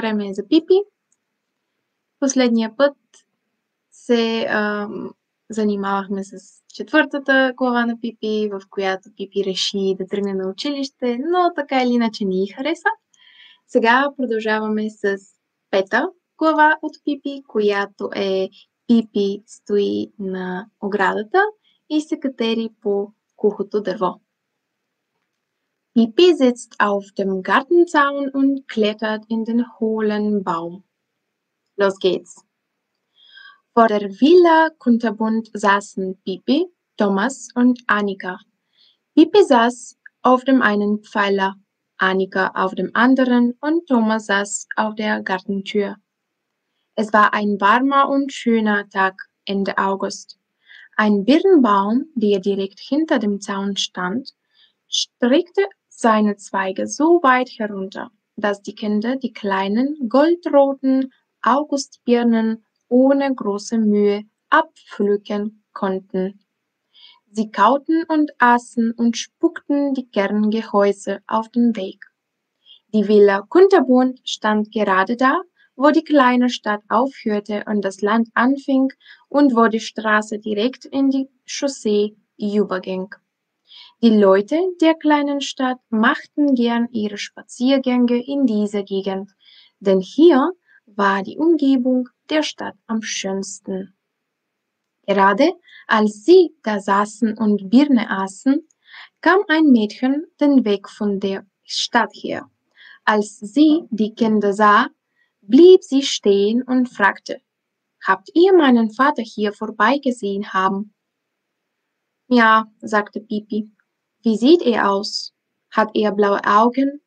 време е за пипи. Последния път се а, занимавахме с четвъртата глава на Пипи, в която Пипи реши да тръгне на училище, но така или иначе не й хареса. Сега продължаваме с пета глава от Пипи, която е Пипи стои на оградата и се катери по кухото дърво. Pipi sitzt auf dem Gartenzaun und klettert in den hohlen Baum. Los geht's. Vor der Villa Kunterbund saßen Pipi, Thomas und Annika. Pipi saß auf dem einen Pfeiler, Annika auf dem anderen und Thomas saß auf der Gartentür. Es war ein warmer und schöner Tag Ende August. Ein Birnbaum, der direkt hinter dem Zaun stand, streckte seine Zweige so weit herunter, dass die Kinder die kleinen goldroten Augustbirnen ohne große Mühe abpflücken konnten. Sie kauten und aßen und spuckten die Kerngehäuse auf den Weg. Die Villa Kunterbund stand gerade da wo die kleine Stadt aufhörte und das Land anfing und wo die Straße direkt in die Chaussee überging. Die Leute der kleinen Stadt machten gern ihre Spaziergänge in dieser Gegend, denn hier war die Umgebung der Stadt am schönsten. Gerade als sie da saßen und Birne aßen, kam ein Mädchen den Weg von der Stadt her. Als sie die Kinder sah, blieb sie stehen und fragte, Habt ihr meinen Vater hier vorbeigesehen haben? Ja, sagte Pipi. Wie sieht er aus? Hat er blaue Augen?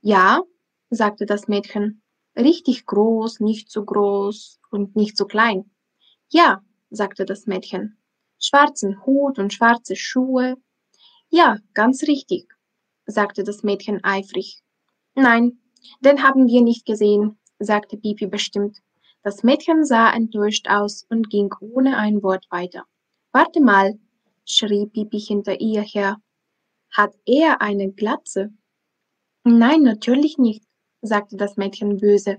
Ja, sagte das Mädchen. Richtig groß, nicht zu groß und nicht zu klein. Ja, sagte das Mädchen. Schwarzen Hut und schwarze Schuhe. Ja, ganz richtig, sagte das Mädchen eifrig. Nein, den haben wir nicht gesehen, sagte Pipi bestimmt. Das Mädchen sah enttäuscht aus und ging ohne ein Wort weiter. Warte mal, schrie Pipi hinter ihr her. Hat er eine Glatze? Nein, natürlich nicht, sagte das Mädchen böse.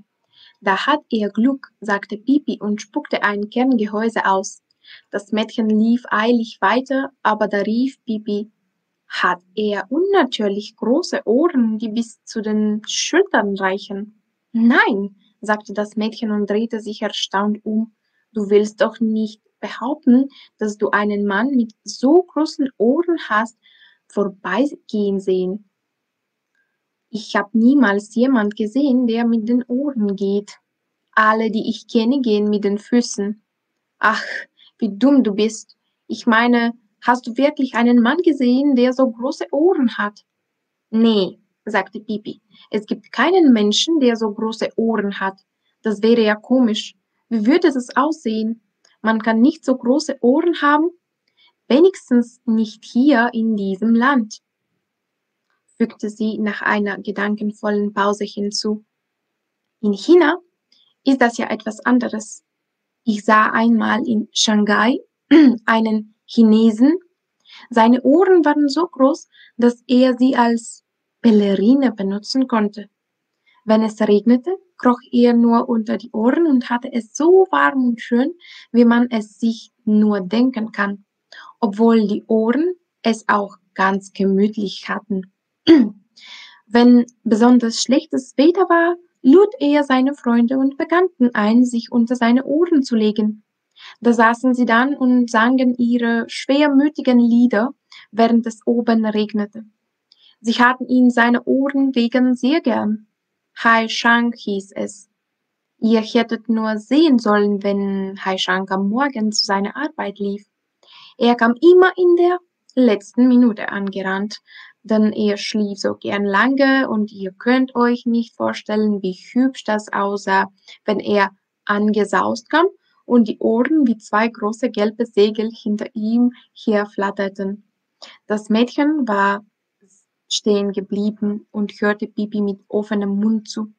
Da hat er Glück, sagte Pipi und spuckte ein Kerngehäuse aus. Das Mädchen lief eilig weiter, aber da rief Pipi, hat er unnatürlich große Ohren, die bis zu den Schultern reichen? Nein, sagte das Mädchen und drehte sich erstaunt um. Du willst doch nicht behaupten, dass du einen Mann mit so großen Ohren hast vorbeigehen sehen. Ich habe niemals jemand gesehen, der mit den Ohren geht. Alle, die ich kenne, gehen mit den Füßen. Ach, wie dumm du bist. Ich meine, hast du wirklich einen Mann gesehen, der so große Ohren hat? Nee, sagte Pipi. Es gibt keinen Menschen, der so große Ohren hat. Das wäre ja komisch. Wie würde es aussehen? Man kann nicht so große Ohren haben? Wenigstens nicht hier in diesem Land, fügte sie nach einer gedankenvollen Pause hinzu. In China ist das ja etwas anderes. Ich sah einmal in Shanghai einen Chinesen. Seine Ohren waren so groß, dass er sie als Ballerine benutzen konnte. Wenn es regnete, kroch er nur unter die Ohren und hatte es so warm und schön, wie man es sich nur denken kann, obwohl die Ohren es auch ganz gemütlich hatten. Wenn besonders schlechtes Wetter war, lud er seine Freunde und Bekannten ein, sich unter seine Ohren zu legen. Da saßen sie dann und sangen ihre schwermütigen Lieder, während es oben regnete. Sie hatten ihn seine Ohren wegen sehr gern. Hai Shang hieß es. Ihr hättet nur sehen sollen, wenn Hai Shang am Morgen zu seiner Arbeit lief. Er kam immer in der letzten Minute angerannt, denn er schlief so gern lange und ihr könnt euch nicht vorstellen, wie hübsch das aussah, wenn er angesaust kam und die Ohren wie zwei große gelbe Segel hinter ihm herflatterten. Das Mädchen war stehen geblieben und hörte Bibi mit offenem Mund zu.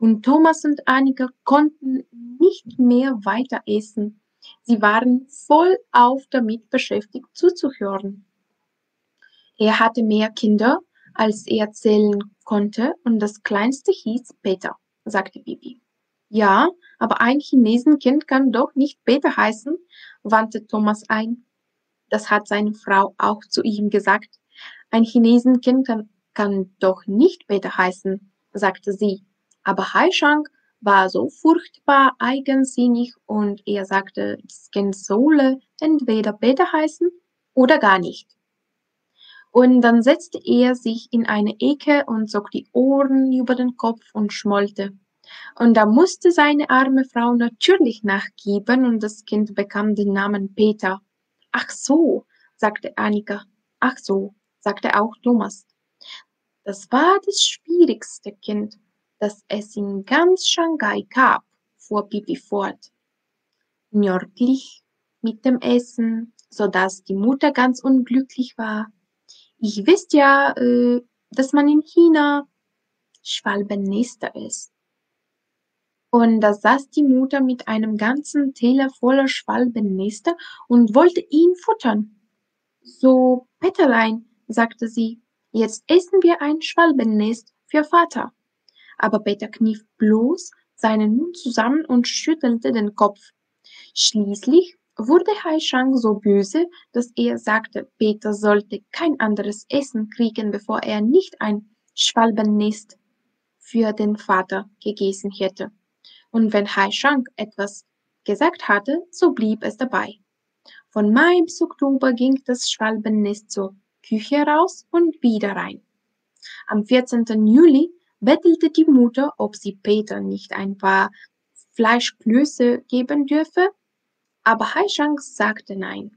Und Thomas und Annika konnten nicht mehr weiter essen. Sie waren voll auf damit beschäftigt zuzuhören. Er hatte mehr Kinder, als er zählen konnte, und das kleinste hieß Peter. sagte Bibi. Ja, aber ein Chinesenkind kann doch nicht Peter heißen, wandte Thomas ein. Das hat seine Frau auch zu ihm gesagt. Ein Chinesenkind kann, kann doch nicht Peter heißen, sagte sie. Aber Haishang war so furchtbar eigensinnig und er sagte, das Kind solle entweder Peter heißen oder gar nicht. Und dann setzte er sich in eine Ecke und zog die Ohren über den Kopf und schmollte. Und da musste seine arme Frau natürlich nachgeben und das Kind bekam den Namen Peter. Ach so, sagte Annika. Ach so, sagte auch Thomas. Das war das schwierigste Kind, das es in ganz Shanghai gab, fuhr Pipi fort. Nördlich mit dem Essen, so dass die Mutter ganz unglücklich war. Ich wisst ja, äh, dass man in China Schwalbennester ist. Und da saß die Mutter mit einem ganzen Teller voller Schwalbennester und wollte ihn futtern. So, Petterlein, sagte sie, jetzt essen wir ein Schwalbennest für Vater aber Peter kniff bloß seinen Mund zusammen und schüttelte den Kopf. Schließlich wurde Hai-Shang so böse, dass er sagte, Peter sollte kein anderes Essen kriegen, bevor er nicht ein Schwalbennest für den Vater gegessen hätte. Und wenn Hai-Shang etwas gesagt hatte, so blieb es dabei. Von Mai bis Oktober ging das Schwalbennest zur Küche raus und wieder rein. Am 14. Juli bettelte die Mutter, ob sie Peter nicht ein paar Fleischklöße geben dürfe, aber Haishang sagte nein.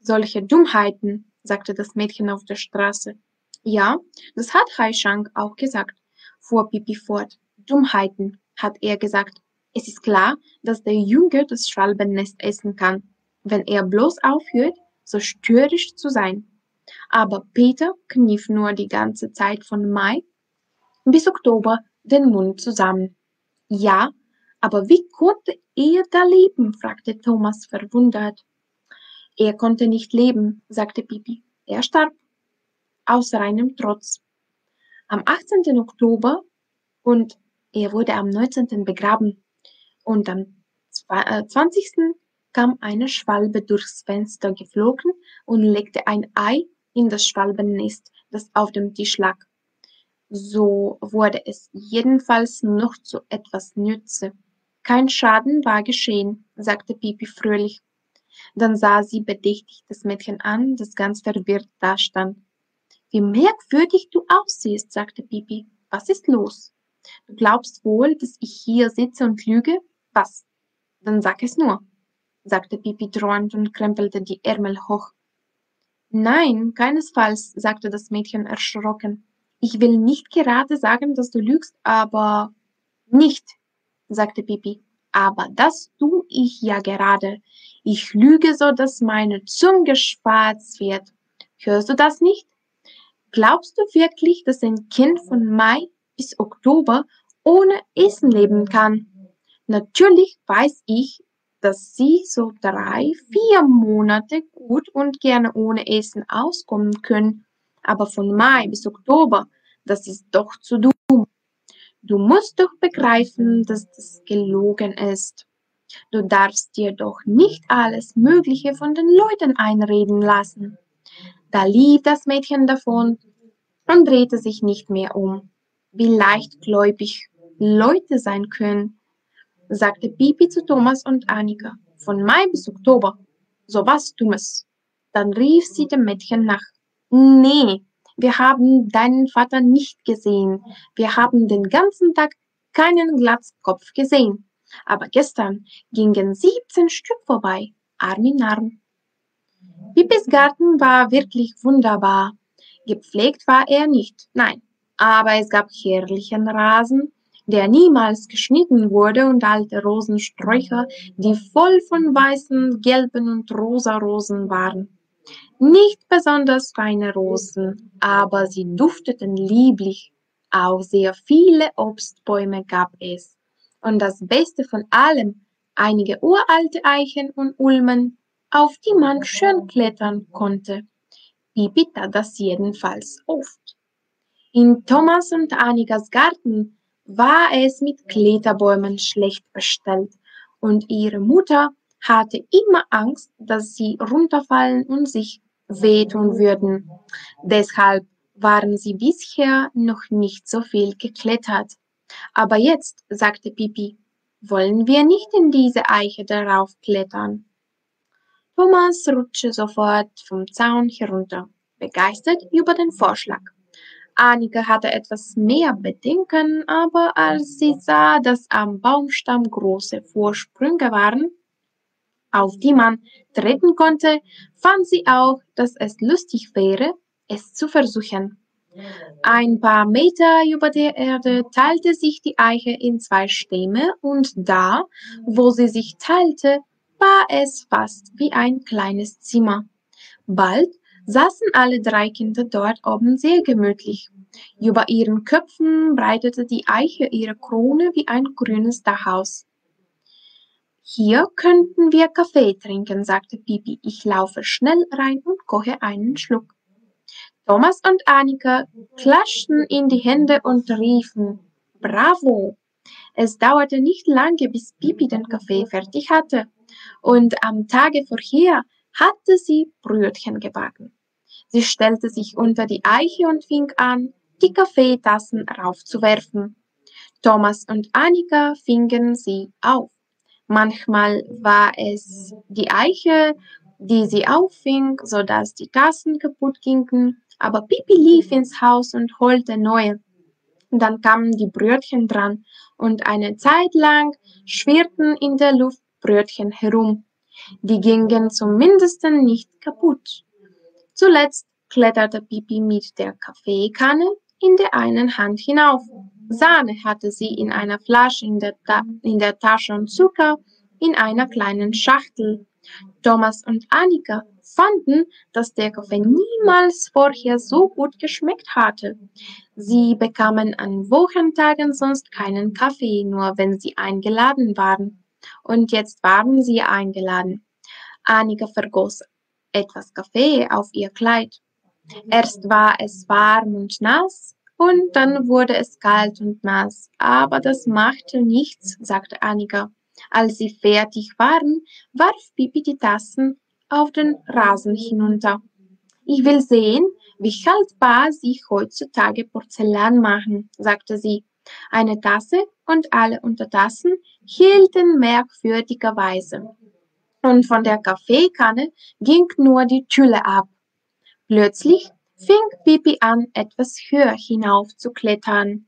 Solche Dummheiten, sagte das Mädchen auf der Straße. Ja, das hat Haishang auch gesagt, fuhr Pipi fort. Dummheiten, hat er gesagt. Es ist klar, dass der Junge das Schwalbennest essen kann, wenn er bloß aufhört, so störrisch zu sein. Aber Peter kniff nur die ganze Zeit von Mai bis Oktober den Mund zusammen. Ja, aber wie konnte er da leben? fragte Thomas verwundert. Er konnte nicht leben, sagte Pipi. Er starb. Aus reinem Trotz. Am 18. Oktober und er wurde am 19. begraben. Und am 20. Äh, kam eine Schwalbe durchs Fenster geflogen und legte ein Ei in das Schwalbennest, das auf dem Tisch lag. So wurde es jedenfalls noch zu etwas Nütze. Kein Schaden war geschehen, sagte Pipi fröhlich. Dann sah sie bedächtig das Mädchen an, das ganz verwirrt dastand. Wie merkwürdig du aussiehst, sagte Pipi. Was ist los? Du glaubst wohl, dass ich hier sitze und lüge? Was? Dann sag es nur, sagte Pipi drohend und krempelte die Ärmel hoch. Nein, keinesfalls, sagte das Mädchen erschrocken. Ich will nicht gerade sagen, dass du lügst, aber nicht, sagte Pipi. Aber das tu ich ja gerade. Ich lüge so, dass meine Zunge schwarz wird. Hörst du das nicht? Glaubst du wirklich, dass ein Kind von Mai bis Oktober ohne Essen leben kann? Natürlich weiß ich, dass sie so drei, vier Monate gut und gerne ohne Essen auskommen können aber von Mai bis Oktober, das ist doch zu dumm. Du musst doch begreifen, dass das gelogen ist. Du darfst dir doch nicht alles Mögliche von den Leuten einreden lassen. Da lief das Mädchen davon und drehte sich nicht mehr um. Wie leichtgläubig Leute sein können, sagte Pipi zu Thomas und Annika. Von Mai bis Oktober. So was Dummes. Dann rief sie dem Mädchen nach. Nee, wir haben deinen Vater nicht gesehen. Wir haben den ganzen Tag keinen Glatzkopf gesehen. Aber gestern gingen 17 Stück vorbei, Arm in Arm. Pippis Garten war wirklich wunderbar. Gepflegt war er nicht, nein, aber es gab herrlichen Rasen, der niemals geschnitten wurde und alte Rosensträucher, die voll von weißen, gelben und rosa Rosen waren. Nicht besonders feine Rosen, aber sie dufteten lieblich. Auch sehr viele Obstbäume gab es. Und das Beste von allem, einige uralte Eichen und Ulmen, auf die man schön klettern konnte. Pipi tat das jedenfalls oft. In Thomas und Annikas Garten war es mit Kletterbäumen schlecht bestellt und ihre Mutter hatte immer Angst, dass sie runterfallen und sich wehtun würden. Deshalb waren sie bisher noch nicht so viel geklettert. Aber jetzt, sagte Pipi, wollen wir nicht in diese Eiche darauf klettern? Thomas rutschte sofort vom Zaun herunter, begeistert über den Vorschlag. Annika hatte etwas mehr Bedenken, aber als sie sah, dass am Baumstamm große Vorsprünge waren, auf die man treten konnte, fand sie auch, dass es lustig wäre, es zu versuchen. Ein paar Meter über der Erde teilte sich die Eiche in zwei Stämme und da, wo sie sich teilte, war es fast wie ein kleines Zimmer. Bald saßen alle drei Kinder dort oben sehr gemütlich. Über ihren Köpfen breitete die Eiche ihre Krone wie ein grünes Dach aus. Hier könnten wir Kaffee trinken, sagte Pipi. Ich laufe schnell rein und koche einen Schluck. Thomas und Annika klatschten in die Hände und riefen Bravo! Es dauerte nicht lange, bis Pipi den Kaffee fertig hatte. Und am Tage vorher hatte sie Brötchen gebacken. Sie stellte sich unter die Eiche und fing an, die Kaffeetassen raufzuwerfen. Thomas und Annika fingen sie auf. Manchmal war es die Eiche, die sie auffing, so dass die Tassen kaputt gingen, aber Pipi lief ins Haus und holte neue. Dann kamen die Brötchen dran und eine Zeit lang schwirrten in der Luft Brötchen herum. Die gingen zumindest nicht kaputt. Zuletzt kletterte Pipi mit der Kaffeekanne in der einen Hand hinauf. Sahne hatte sie in einer Flasche in der, Ta in der Tasche und Zucker in einer kleinen Schachtel. Thomas und Annika fanden, dass der Kaffee niemals vorher so gut geschmeckt hatte. Sie bekamen an Wochentagen sonst keinen Kaffee, nur wenn sie eingeladen waren. Und jetzt waren sie eingeladen. Annika vergoss etwas Kaffee auf ihr Kleid. Erst war es warm und nass, und dann wurde es kalt und nass. Aber das machte nichts, sagte Annika. Als sie fertig waren, warf Pipi die Tassen auf den Rasen hinunter. Ich will sehen, wie haltbar sie heutzutage Porzellan machen, sagte sie. Eine Tasse und alle Untertassen hielten merkwürdigerweise. Und von der Kaffeekanne ging nur die Tülle ab. Plötzlich fing Pipi an, etwas höher hinauf zu klettern.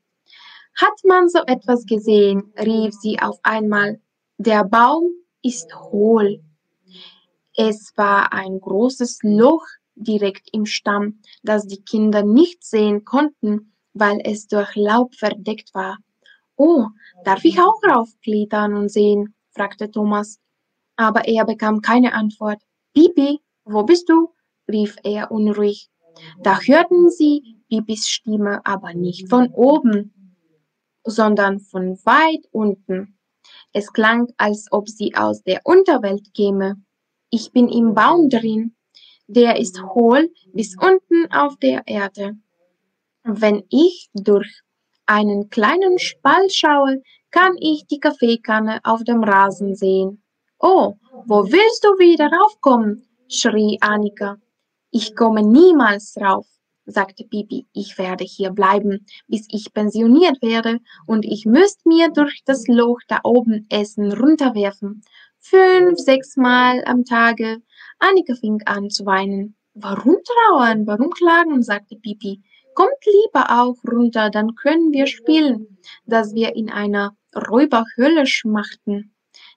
Hat man so etwas gesehen? rief sie auf einmal. Der Baum ist hohl. Es war ein großes Loch direkt im Stamm, das die Kinder nicht sehen konnten, weil es durch Laub verdeckt war. Oh, darf ich auch raufklettern und sehen? fragte Thomas. Aber er bekam keine Antwort. Pipi, wo bist du? rief er unruhig. Da hörten sie Pipis Stimme aber nicht von oben, sondern von weit unten. Es klang, als ob sie aus der Unterwelt käme. Ich bin im Baum drin. Der ist hohl bis unten auf der Erde. Wenn ich durch einen kleinen Spalt schaue, kann ich die Kaffeekanne auf dem Rasen sehen. Oh, wo willst du wieder raufkommen? schrie Annika. Ich komme niemals rauf, sagte Pipi. Ich werde hier bleiben, bis ich pensioniert werde, und ich müsste mir durch das Loch da oben Essen runterwerfen. Fünf, sechs Mal am Tage. Annika fing an zu weinen. Warum trauern? Warum klagen? sagte Pipi. Kommt lieber auch runter, dann können wir spielen, dass wir in einer Räuberhöhle schmachten.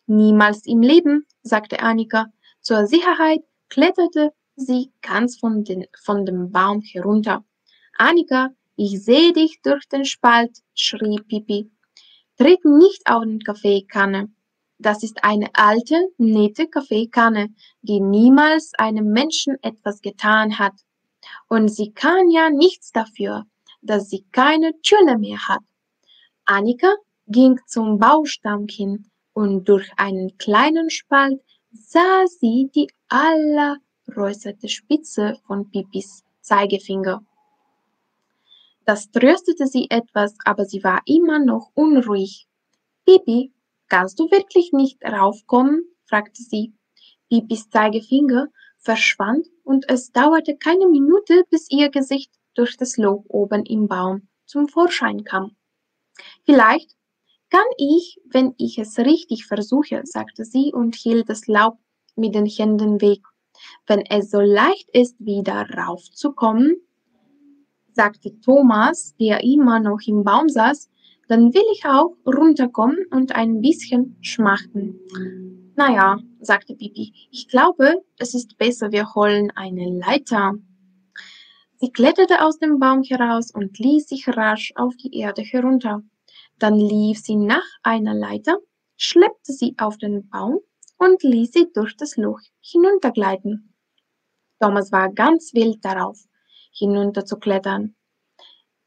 Niemals im Leben, sagte Annika. Zur Sicherheit kletterte sie ganz von, den, von dem Baum herunter. Annika, ich sehe dich durch den Spalt, schrie Pipi. Tritt nicht auf den Kaffeekanne. Das ist eine alte, nette Kaffeekanne, die niemals einem Menschen etwas getan hat. Und sie kann ja nichts dafür, dass sie keine Tülle mehr hat. Annika ging zum Baustamm hin und durch einen kleinen Spalt sah sie die aller räusperte Spitze von Pipis Zeigefinger. Das tröstete sie etwas, aber sie war immer noch unruhig. Pipi, kannst du wirklich nicht raufkommen? fragte sie. Pipis Zeigefinger verschwand und es dauerte keine Minute, bis ihr Gesicht durch das Loch oben im Baum zum Vorschein kam. Vielleicht kann ich, wenn ich es richtig versuche, sagte sie und hielt das Laub mit den Händen weg. Wenn es so leicht ist, wieder raufzukommen, sagte Thomas, der immer noch im Baum saß, dann will ich auch runterkommen und ein bisschen schmachten. Naja, sagte Pipi, ich glaube, es ist besser, wir holen eine Leiter. Sie kletterte aus dem Baum heraus und ließ sich rasch auf die Erde herunter. Dann lief sie nach einer Leiter, schleppte sie auf den Baum und ließ sie durch das Loch hinuntergleiten. Thomas war ganz wild darauf hinunterzuklettern.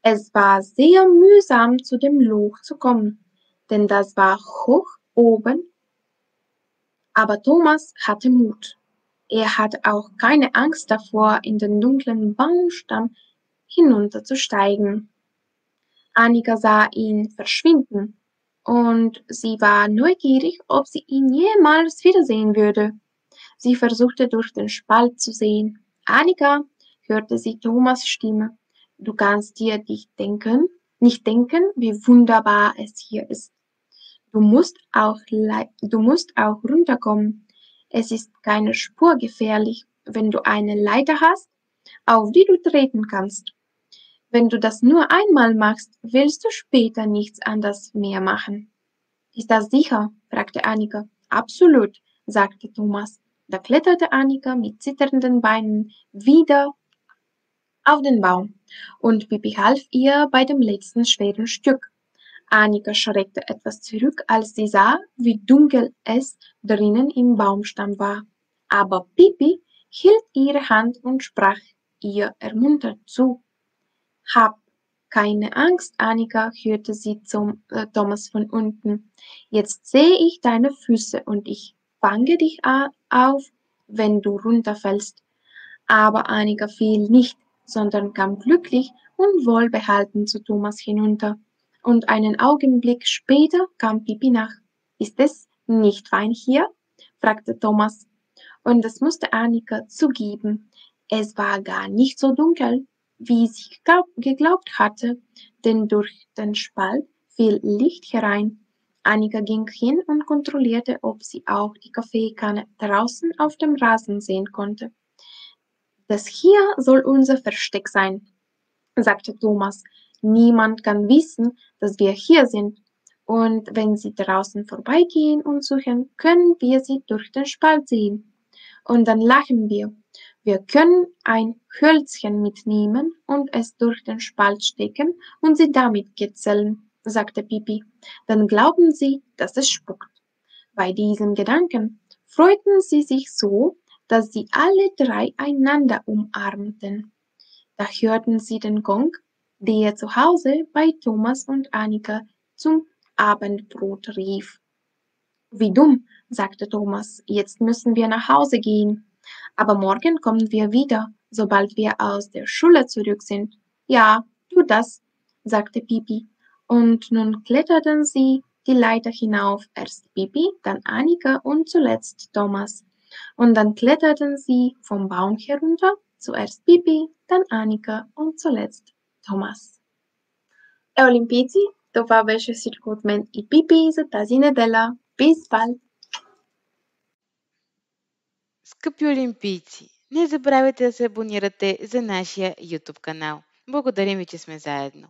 Es war sehr mühsam, zu dem Loch zu kommen, denn das war hoch oben. Aber Thomas hatte Mut. Er hatte auch keine Angst davor, in den dunklen Baumstamm hinunterzusteigen. Annika sah ihn verschwinden und sie war neugierig, ob sie ihn jemals wiedersehen würde. Sie versuchte durch den Spalt zu sehen. Annika, hörte sie Thomas Stimme. Du kannst dir dich denken, nicht denken, wie wunderbar es hier ist. Du musst auch, du musst auch runterkommen. Es ist keine Spur gefährlich, wenn du eine Leiter hast, auf die du treten kannst. Wenn du das nur einmal machst, willst du später nichts anderes mehr machen. Ist das sicher? fragte Annika. Absolut, sagte Thomas. Da kletterte Annika mit zitternden Beinen wieder auf den Baum, und Bibi half ihr bei dem letzten schweren Stück. Annika schreckte etwas zurück, als sie sah, wie dunkel es drinnen im Baumstamm war. Aber Pipi hielt ihre Hand und sprach ihr ermunternd zu. Hab keine Angst, Annika, hörte sie zum äh, Thomas von unten. Jetzt sehe ich deine Füße und ich fange dich auf, wenn du runterfällst. Aber Annika fiel nicht, sondern kam glücklich und wohlbehalten zu Thomas hinunter. Und einen Augenblick später kam Pipi nach. Ist es nicht fein hier? fragte Thomas. Und das musste Annika zugeben. Es war gar nicht so dunkel, wie sie geglaubt hatte, denn durch den Spalt fiel Licht herein. Annika ging hin und kontrollierte, ob sie auch die Kaffeekanne draußen auf dem Rasen sehen konnte. Das hier soll unser Versteck sein, sagte Thomas. Niemand kann wissen, dass wir hier sind. Und wenn sie draußen vorbeigehen und suchen, können wir sie durch den Spalt sehen. Und dann lachen wir. Wir können ein Hölzchen mitnehmen und es durch den Spalt stecken und sie damit kitzeln, sagte Pipi. Dann glauben sie, dass es spuckt. Bei diesem Gedanken freuten sie sich so, dass sie alle drei einander umarmten. Da hörten sie den Gong, der zu Hause bei Thomas und Annika zum Abendbrot rief. Wie dumm, sagte Thomas, jetzt müssen wir nach Hause gehen. Aber morgen kommen wir wieder, sobald wir aus der Schule zurück sind. Ja, tu das, sagte Pipi. Und nun kletterten sie die Leiter hinauf, erst Pipi, dann Annika und zuletzt Thomas. Und dann kletterten sie vom Baum herunter, zuerst Pipi, dann Annika und zuletzt Thomas. E Olimpici, това беше всичко от мен и Пипи за тази неделя. Bis bald! Скъпи олимпийци, не забравяйте да се абонирате за нашия YouTube канал. Благодарим ви, че сме заедно.